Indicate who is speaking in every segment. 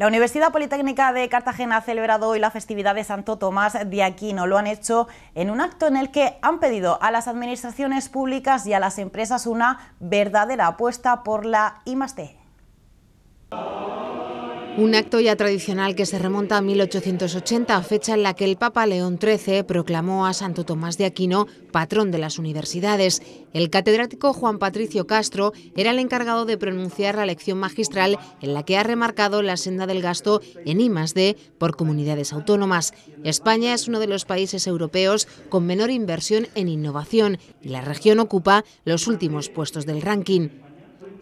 Speaker 1: La Universidad Politécnica de Cartagena ha celebrado hoy la festividad de Santo Tomás de Aquino. Lo han hecho en un acto en el que han pedido a las administraciones públicas y a las empresas una verdadera apuesta por la I+D.
Speaker 2: Un acto ya tradicional que se remonta a 1880, fecha en la que el Papa León XIII proclamó a Santo Tomás de Aquino patrón de las universidades. El catedrático Juan Patricio Castro era el encargado de pronunciar la lección magistral en la que ha remarcado la senda del gasto en I+D por comunidades autónomas. España es uno de los países europeos con menor inversión en innovación y la región ocupa los últimos puestos del ranking.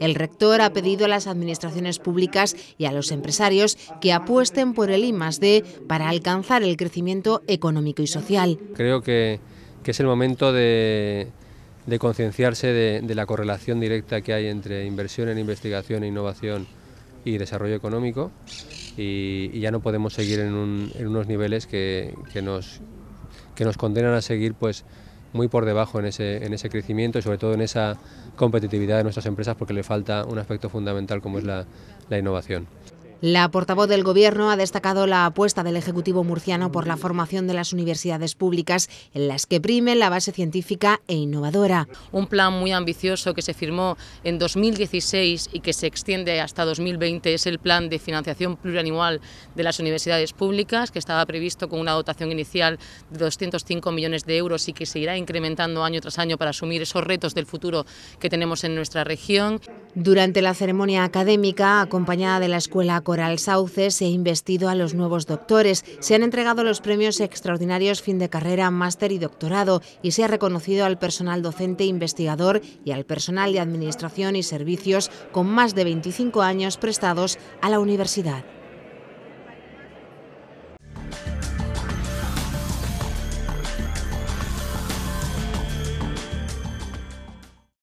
Speaker 2: El rector ha pedido a las administraciones públicas y a los empresarios que apuesten por el I+D para alcanzar el crecimiento económico y social.
Speaker 3: Creo que, es el momento de, concienciarse de, la correlación directa que hay entre inversión en investigación e innovación y desarrollo económico y, ya no podemos seguir en, unos niveles que, nos, que nos condenan a seguir pues muy por debajo en ese, en ese crecimiento y sobre todo en esa competitividad de nuestras empresas porque le falta un aspecto fundamental como es la, la innovación.
Speaker 2: La portavoz del Gobierno ha destacado la apuesta del Ejecutivo murciano por la formación de las universidades públicas en las que prime la base científica e innovadora.
Speaker 4: Un plan muy ambicioso que se firmó en 2016 y que se extiende hasta 2020 es el Plan de Financiación Plurianual de las Universidades Públicas, que estaba previsto con una dotación inicial de 205 millones de euros y que se irá incrementando año tras año para asumir esos retos del futuro que tenemos en nuestra región.
Speaker 2: Durante la ceremonia académica, acompañada de la Escuela Coral Sauce, se ha investido a los nuevos doctores. Se han entregado los premios extraordinarios fin de carrera, máster y doctorado y se ha reconocido al personal docente investigador y al personal de administración y servicios con más de 25 años prestados a la universidad.